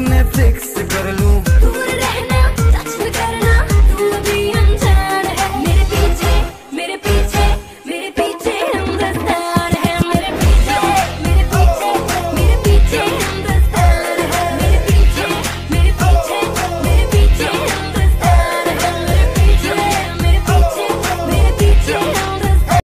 Netflix.